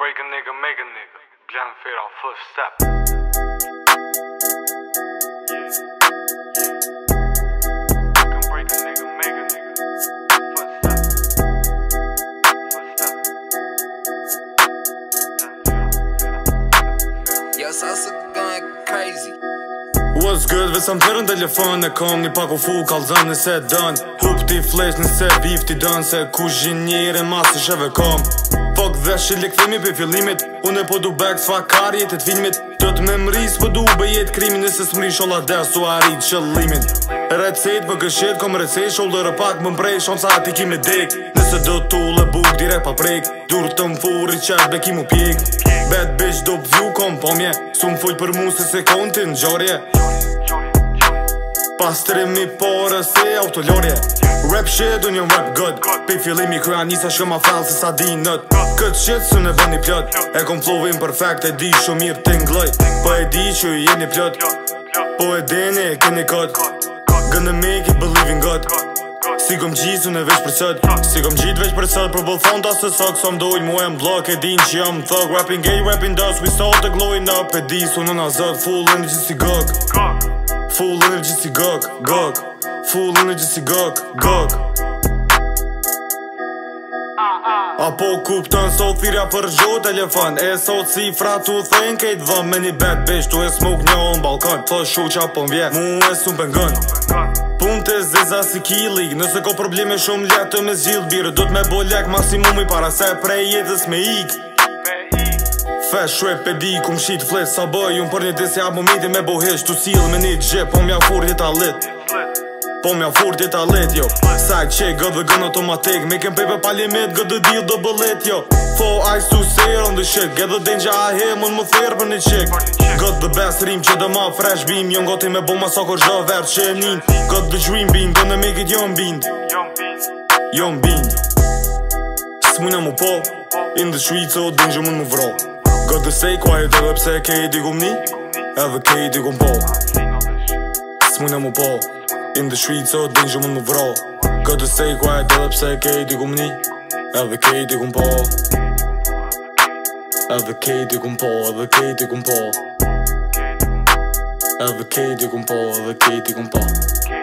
break a nigga, make a nigga. Glam fair on first step. What's good, vesëm tërën telefon e kong Një pak u fu, kalzën nëse dën Hup ti flesh nëse bif ti dën Se kushin njëre masë shëve kom vesh i lek filmi për fillimit Unë e po du bek s'fa karjet jetet filmit Të të me mri s'po du bë jet krimi Nëse s'mri shola des u arrit qëllimin Recet për gëshet kom recet Shoulder e pak më mprej shon sa ati ki me dek Nëse do t'u le buk dire pa prek Dur të më që e beki mu pjek Bad bitch do pëvju kom po mje Su më fuj për mu se se kontin gjorje Pas të porë se autolorje Gjorje Rap shit unë jam rap god Pe fillimi kërja njësa shkë ma falë se sa di nët Këtë shit së në bëni pjot E kom flowin perfect e di shumë mirë të ngloj Po e di që jeni pjot Po e dini e keni kot Gonna make it, believe in God Si kom gjithë unë e veç për sët Si kom gjithë veç për sët Për bëllë thonë ta se sëk Sa më dojnë mu e më blok E din që jam thëk Rapping gay, rapping dust We saw the glowing up E di së në nazët Full energy si gëk Full energy si gëk Gëk Full energy si gëk, gëk Apo kupton sot thirja për gjo telefon E sot si tu thejn kejt dhe me një bad bitch Tu e smoke një on balkon Tho shu qa pëm po vje Mu e sun pëngën Pun të zeza si killing Nëse ko probleme shumë letë me zgjith birë Do t'me bolek maksimumi para se prej jetës me ik Fesh shwe pe di ku mshit flet Sa bëj unë për një disja më midi me bohesh Tu sil me një gjep Po mja fur hit lit Po mja furt dhe ta let jo Saj qe gë dhe gën automatik Me kem pepe pa limit gë dhe dhjil dhe bëllet jo Tho I su ser on the shit Gë dhe den qa a he mën më therë për një qik Gë dhe bes rim që dhe ma fresh bim Jo ngoti me bo ma so zhë vert që e nin Gë dhe gjuim bim gë dhe me kët jo mbind Jo mbind Së mujna mu po In the shu i co dhe më vro Gë dhe sej kua e dhe dhe pse kej di gu mni Edhe kej di gu mbo Së mujna mu po In the streets, zo ding, je moet me vooral. to stay quiet, dat zij K, die komt niet. Elke K, die komt Paul. Elke K, die komt Paul, elke K, die komt Paul. Elke K, die komt Paul, elke K, die komt Paul.